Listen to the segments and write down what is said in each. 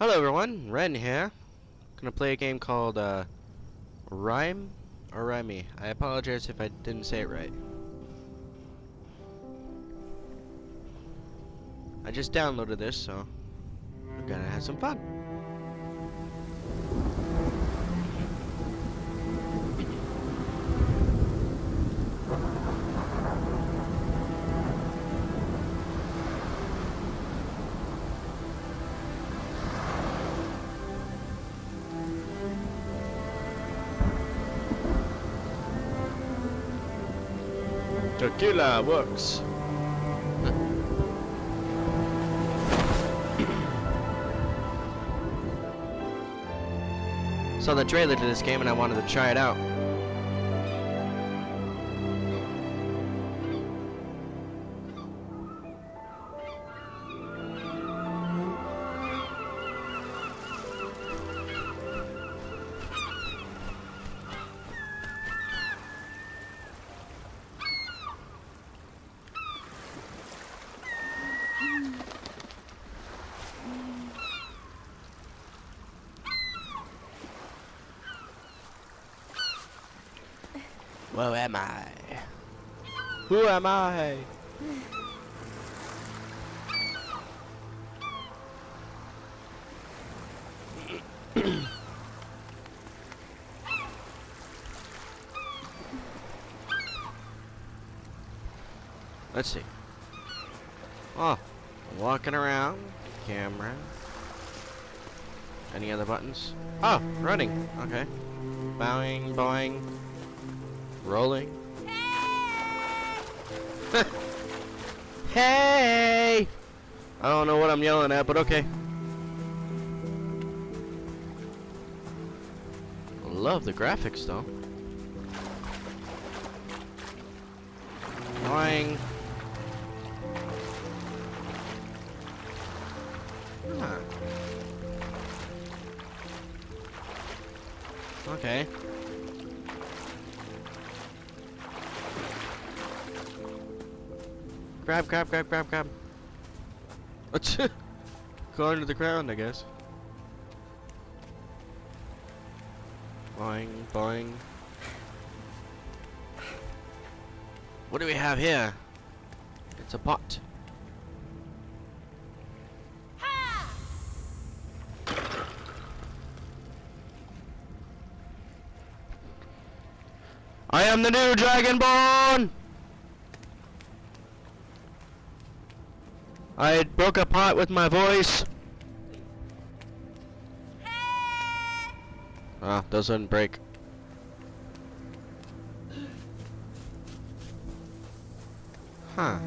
Hello everyone, Wren here. Gonna play a game called uh, RiME or Rhyme. I apologize if I didn't say it right. I just downloaded this, so we're gonna have some fun. Works. Saw the trailer to this game and I wanted to try it out. Where am I? Who am I? Let's see. Oh, walking around, camera. Any other buttons? Oh, running. Okay. Bowing, bowing, rolling. hey! hey! I don't know what I'm yelling at, but okay. Love the graphics though. Boing. Huh. Okay. Grab, grab, grab, grab. What's Go under the ground, I guess. Boing, boing. What do we have here? It's a pot. I am the new Dragonborn! I broke a pot with my voice. Ah, doesn't break. Huh.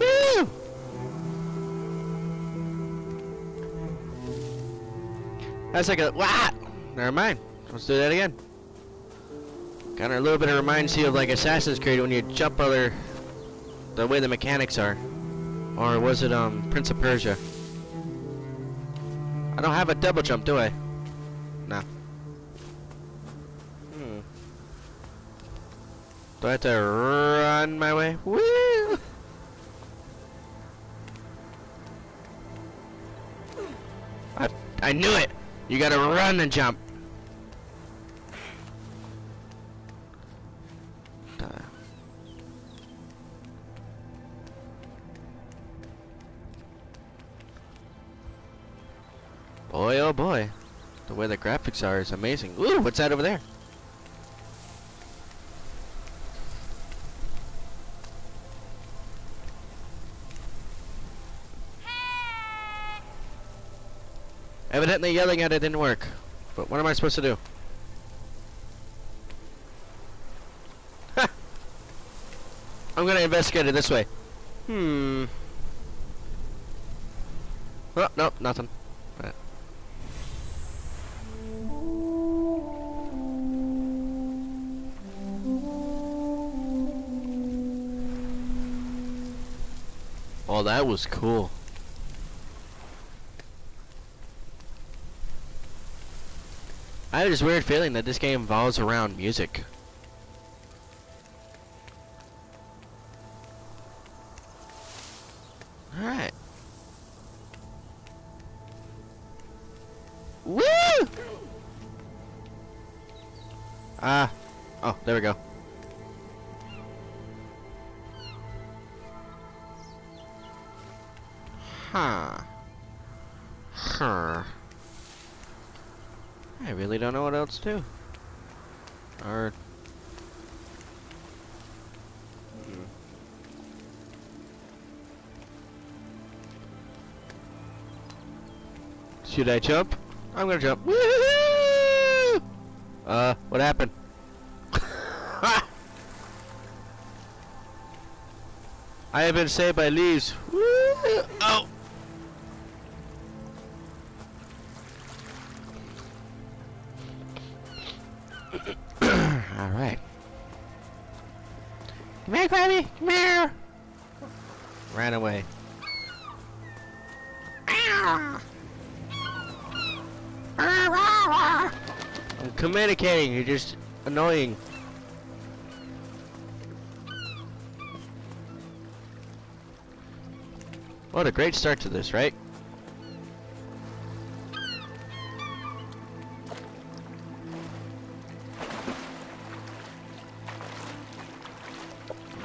Woo! That's like a what? Never mind. Let's do that again. Kind of a little bit of reminds you of like Assassin's Creed when you jump other the way the mechanics are. Or was it um Prince of Persia? I don't have a double jump, do I? No. Hmm. Do I have to run my way? Woo! I I knew it. You gotta run and jump. Boy. The way the graphics are is amazing. Ooh, what's that over there? Evidently yelling at it didn't work. But what am I supposed to do? Ha! I'm gonna investigate it this way. Hmm. Oh, nope, nothing. Oh, that was cool. I have this weird feeling that this game revolves around music. Gonna. Or... Should I jump? I'm gonna jump. Woo! Uh, what happened? I have been saved by leaves. Woo! Oh! Communicating, you're just annoying. What a great start to this, right?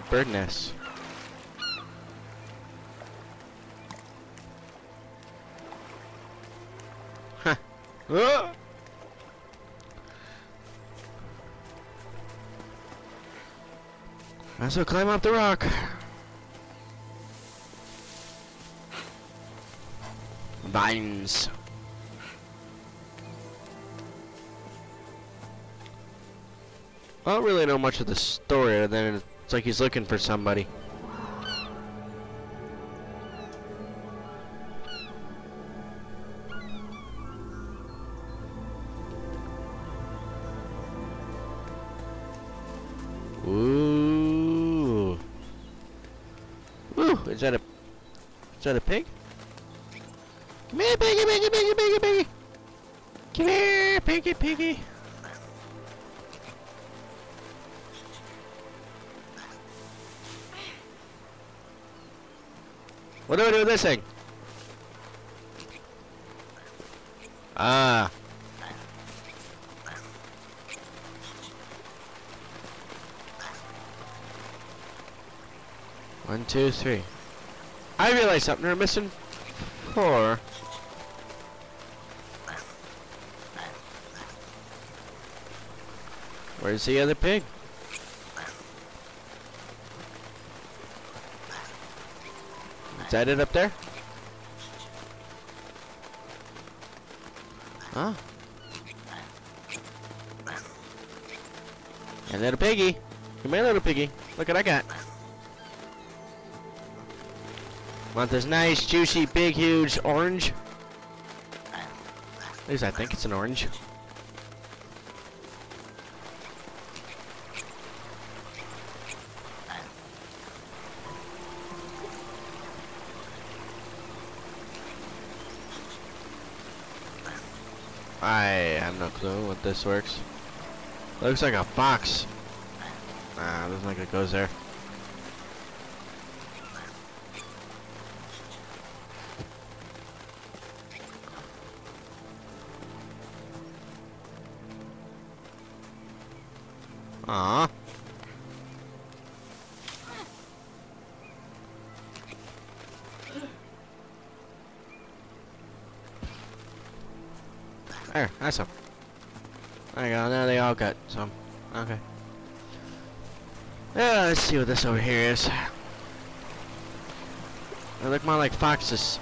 Bird nest. Huh. As well climb up the rock. Vines. I don't really know much of the story other than it's like he's looking for somebody. Is that a is that a pig? Come here, piggy, piggy, piggy, piggy, piggy. Come here, piggy, piggy. What do I do with this thing? Ah. One, two, three. I realize something. We're missing four. Where's the other pig? Is that it up there? Huh? And little piggy. Come here, little piggy. Look what I got. Want this nice, juicy, big, huge orange? At least I think it's an orange. I have no clue what this works. Looks like a box. Nah, doesn't look like it goes there. Aww. There, that's some. There you go, now they all got some. Okay. Yeah, let's see what this over here is. They look more like foxes.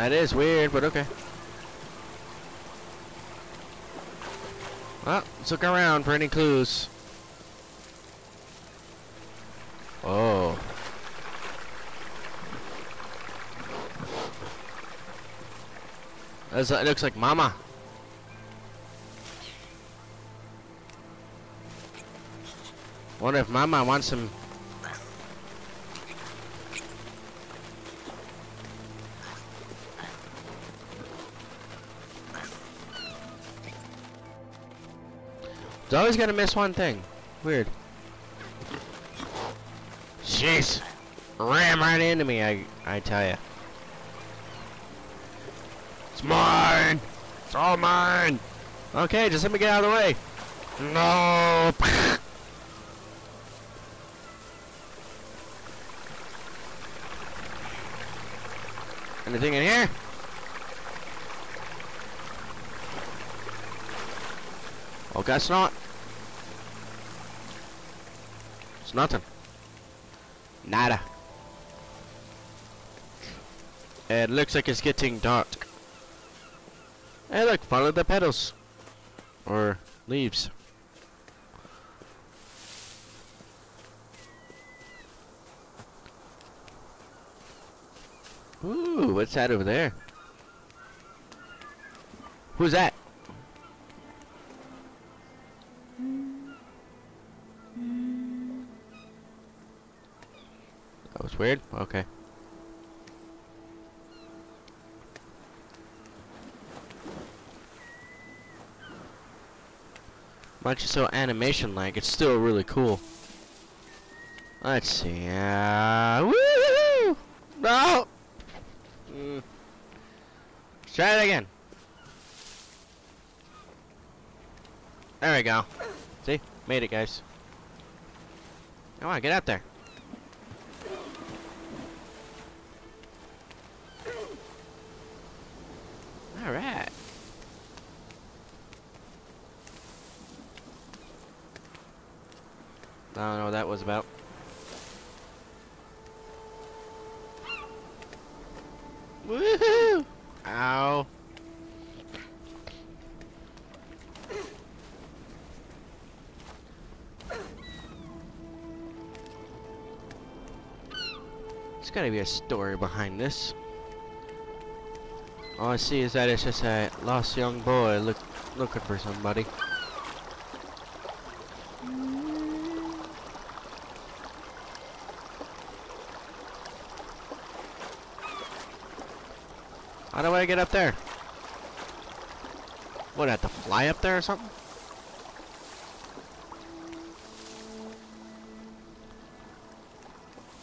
That is weird, but okay. Well, let's look around for any clues. Oh. That's, it looks like Mama. Wonder if Mama wants some Always gonna miss one thing. Weird. Jeez. Ram right into me, I I tell ya. It's mine! It's all mine! Okay, just let me get out of the way. No! Anything in here? Oh, guess not. It's nothing. Nada. It looks like it's getting dark. Hey look, follow the petals. Or leaves. Ooh, what's that over there? Who's that? Weird. Okay. Much so animation like, it's still really cool. Let's see. Uh, woo! No! Mm. Let's try it again. There we go. See? Made it, guys. Come on, get out there. Alright. I don't know what that was about. Woohoo! Ow. There's gotta be a story behind this. All I see is that it's just a lost young boy look looking for somebody. Get up there? What, I have to fly up there or something?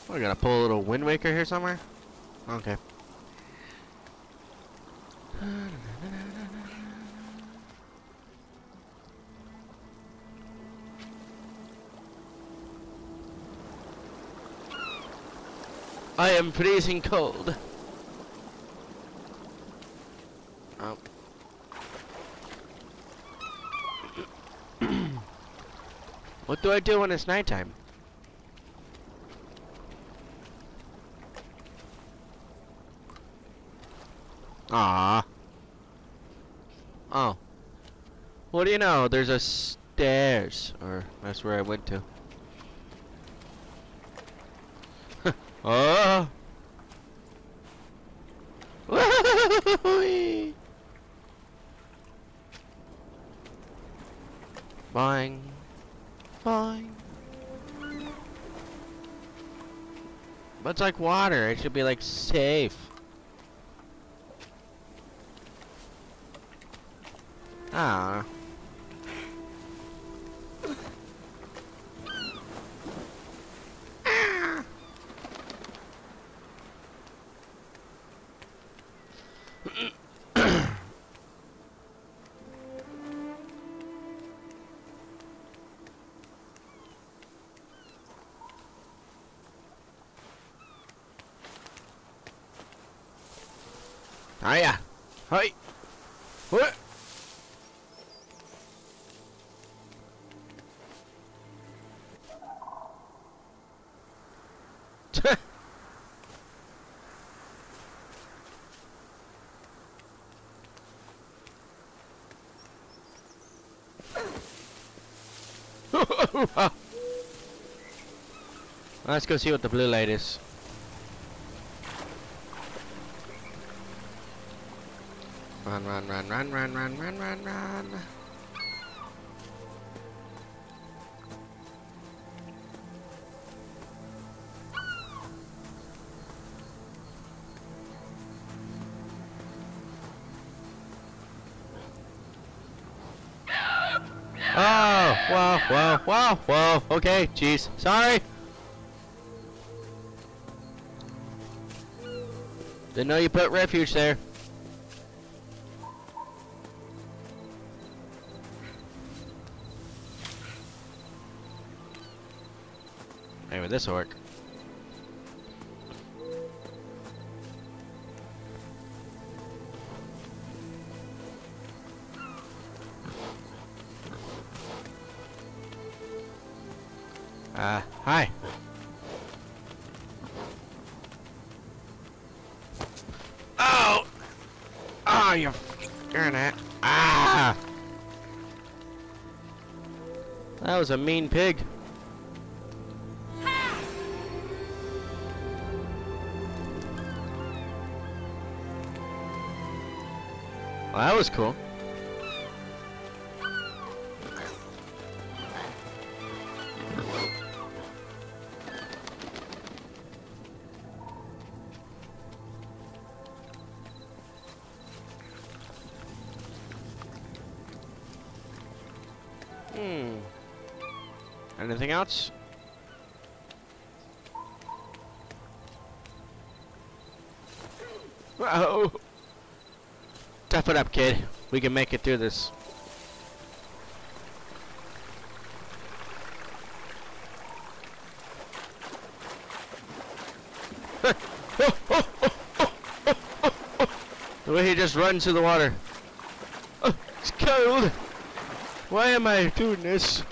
I gotta pull a little Wind Waker here somewhere? Okay. I am freezing cold. What do I do when it's nighttime? Ah. Oh. What do you know? There's a stairs, or that's where I went to. oh. Boing. It's like water. It should be like safe. Ah. なんやはいほい Let's go see what the blue light is. run, run, run, run, run, run, run. Oh, whoa, whoa, whoa, whoa. Okay, jeez. Sorry. Didn't know you put refuge there. Maybe this will work. Uh, hi. Oh! Oh, you scaring at. Ah! That was a mean pig. That was cool. Hmm. Anything else? Whoa! Tough it up, kid. We can make it through this. the way he just runs to the water. Oh, it's cold. Why am I doing this?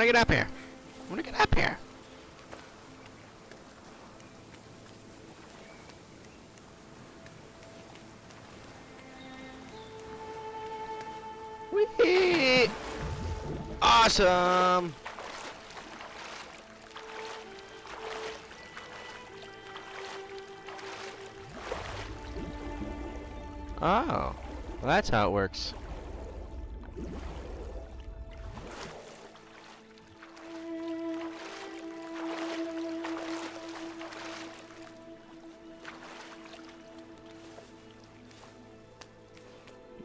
Wanna get up here. I wanna get up here. Whee! Awesome! Oh, well, that's how it works.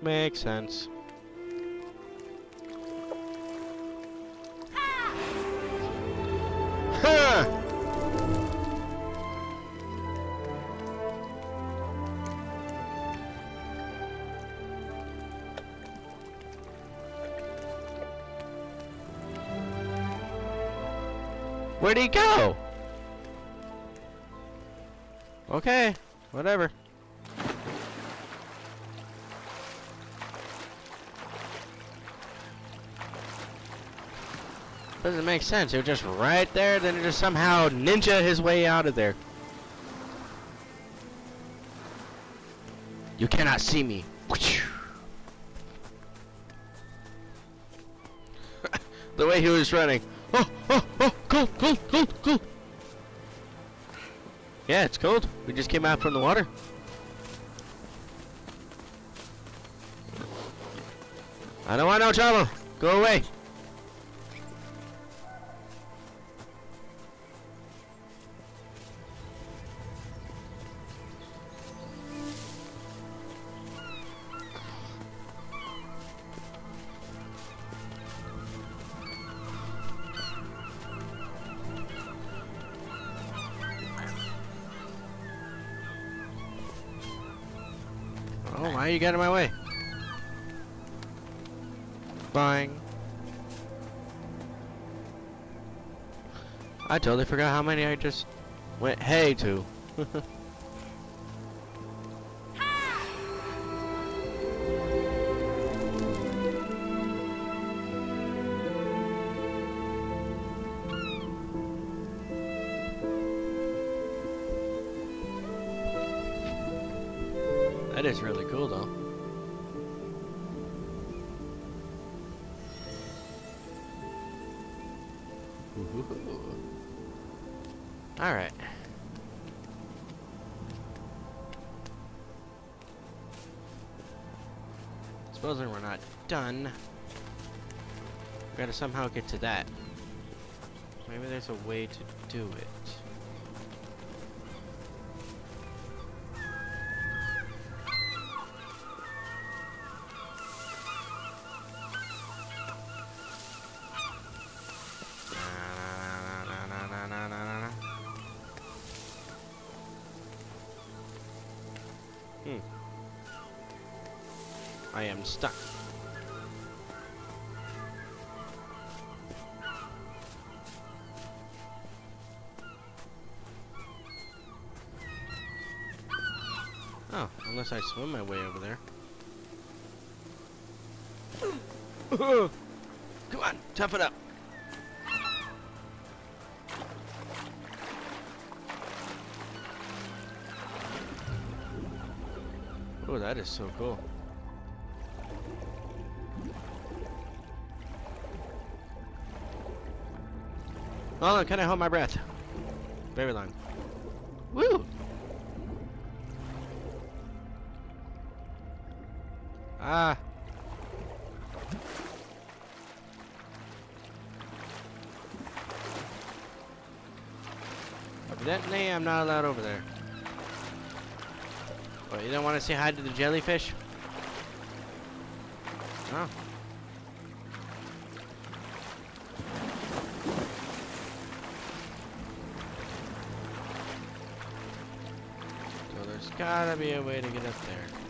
Makes sense. Where'd he go? Okay, whatever. Doesn't make sense. It was just right there, then just somehow ninja his way out of there. You cannot see me. the way he was running. Oh, oh, oh. Yeah, it's cold. We just came out from the water. I don't want no trouble. Go away. You got in my way? Bang. I totally forgot how many I just went hey to. that is really cool though. Alright. Supposing we're not done. We gotta somehow get to that. Maybe there's a way to do it. Unless I swim my way over there. Come on, tough it up. Oh, that is so cool. Hold on, can I hold my breath? Very long. Ah. Evidently, I'm not allowed over there. What, you don't want to say hi to the jellyfish? Oh. So there's gotta be a way to get up there.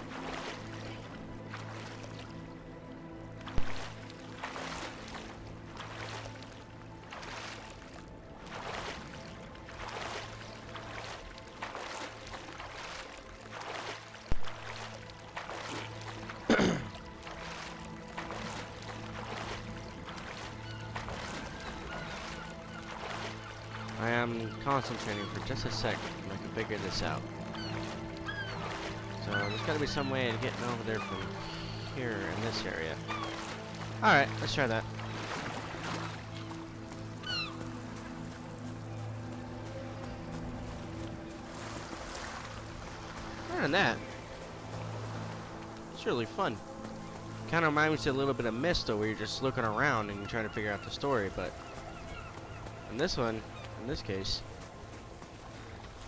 Concentrating for just a second and I can figure this out. So there's gotta be some way of getting over there from here in this area. Alright, let's try that. Than that, it's really fun. Kind of reminds me a little bit of though, where you're just looking around and you're trying to figure out the story, but in this one, in this case,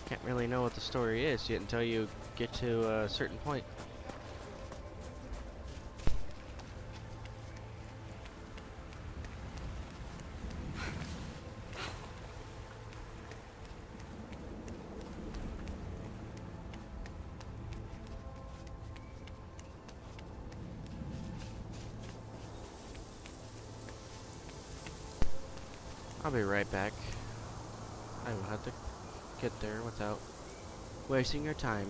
can't really know what the story is yet until you get to a certain point. I'll be right back. I will have to get there without wasting your time.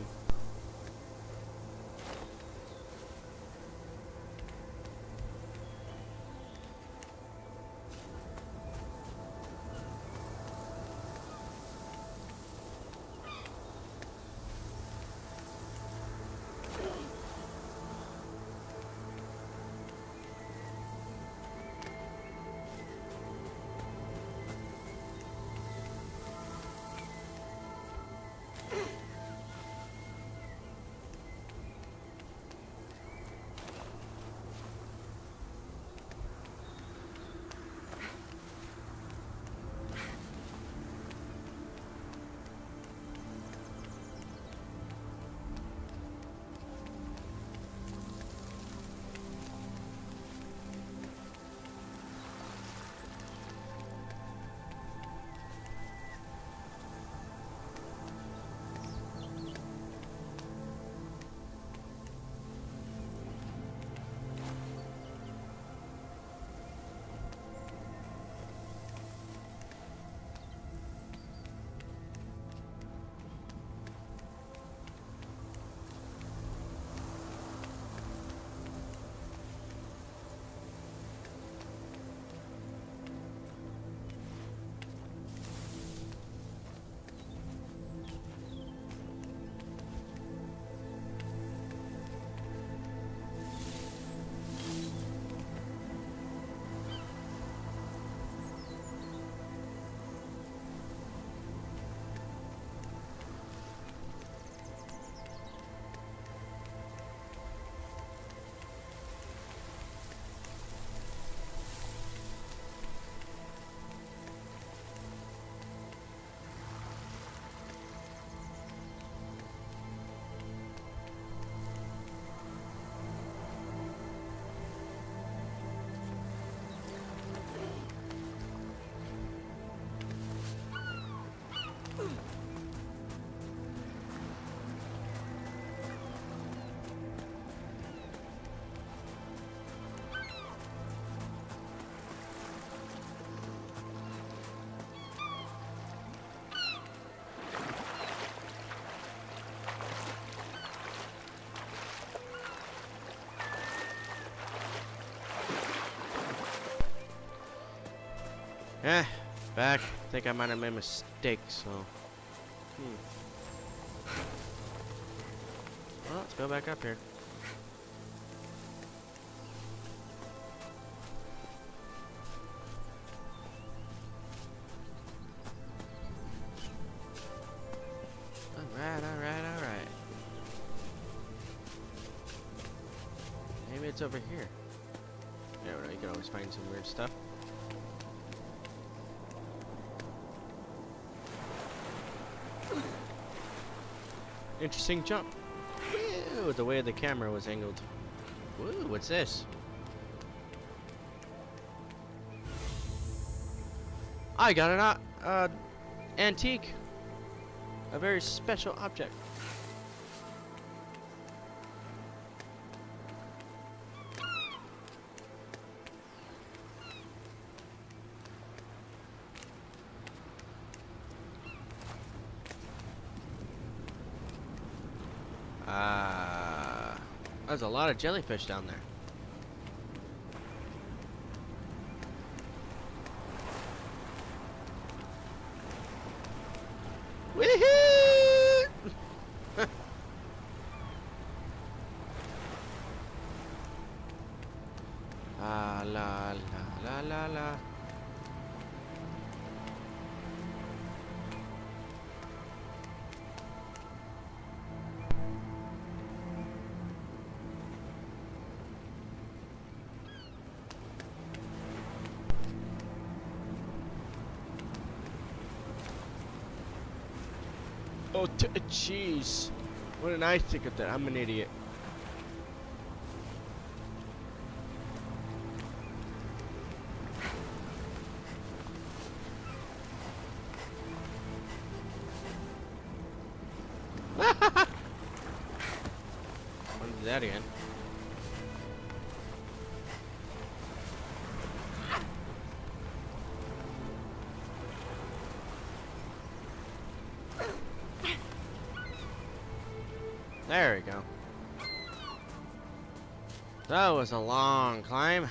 Eh, back. I think I might have made a mistake, so. Hmm. Well, let's go back up here. Alright, alright, alright. Maybe it's over here. Yeah, you can always find some weird stuff. Interesting jump. Woo, the way the camera was angled. Woo, what's this? I got an uh, uh, antique. A very special object. Lot of jellyfish down there. Woohoo! Oh, jeez. What did I think of that? I'm an idiot. There we go. That was a long climb.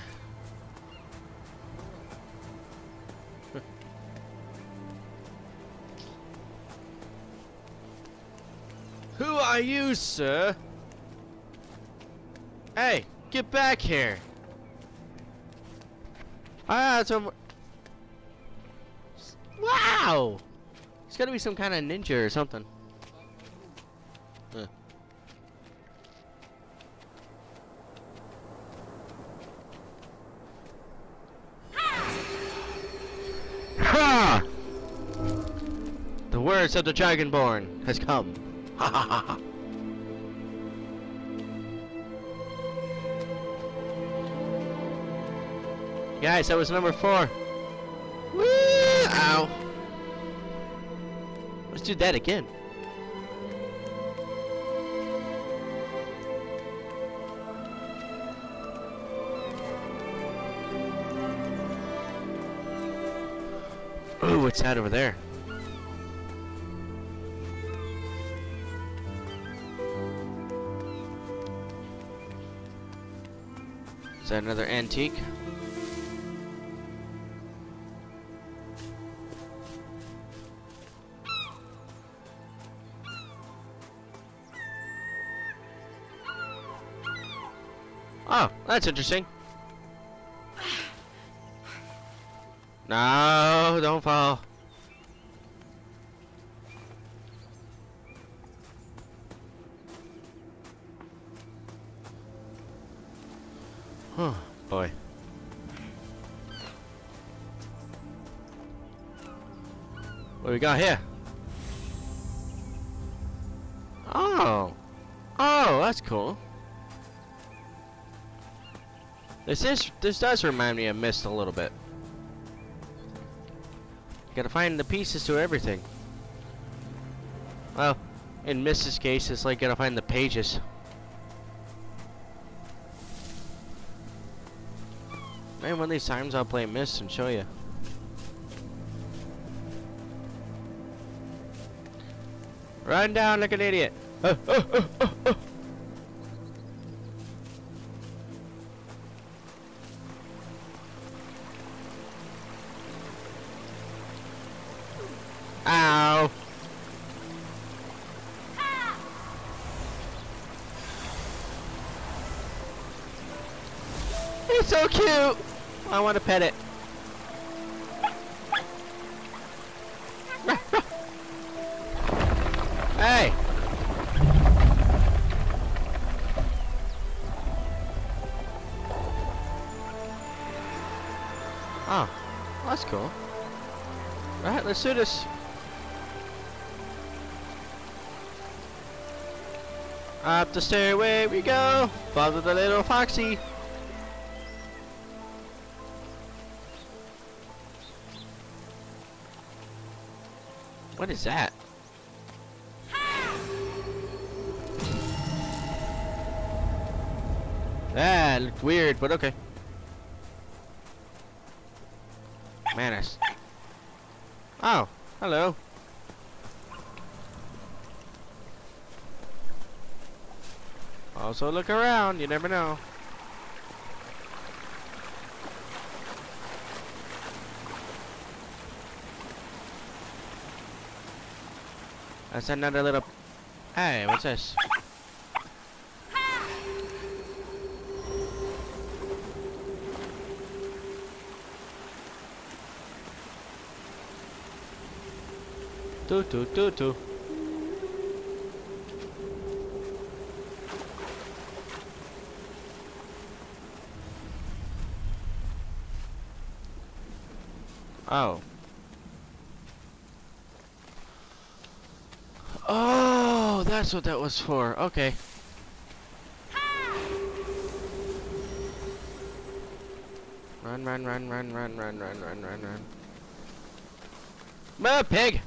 Who are you, sir? Hey, get back here. Ah, some. Wow! It's gotta be some kind of ninja or something. Words of the Dragonborn has come. Ha ha ha. Guys, that was number four. Woo! Ow. Let's do that again. Ooh, what's that over there? Is that another antique? Oh, that's interesting. No, don't fall. What we got here? Oh. Oh, that's cool. This is this does remind me of Myst a little bit. Gotta find the pieces to everything. Well, in Myst's case, it's like gotta find the pages. Man, one of these times I'll play Myst and show you. Run down like an idiot. Uh, uh, uh, Ow. Ah. It's so cute. I want to pet it. Let's do this. Up the stairway we go. Follow the little foxy. What is that? That looked weird, but okay. Manus. Oh, hello. Also look around, you never know. That's another little... Hey, what's this? Toot toot toot toot. Oh. Oh, that's what that was for. Okay. Run, run, run, run, run, run, run, run, run, run. Ma pig!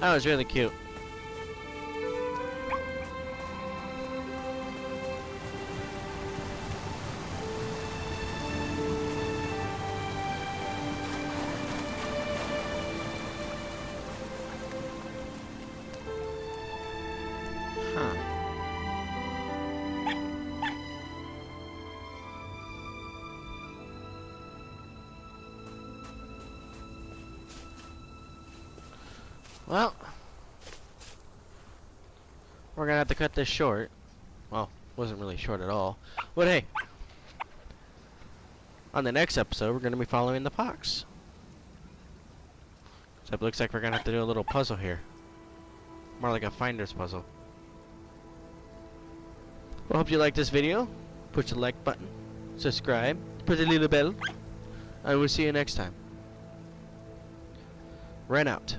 That was really cute. To cut this short. Well, wasn't really short at all. But hey, on the next episode, we're gonna be following the fox. So it looks like we're gonna have to do a little puzzle here. More like a finder's puzzle. Well, hope you liked this video. Push the like button, subscribe, push the little bell. I will see you next time. Wren out.